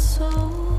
so